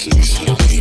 Please let me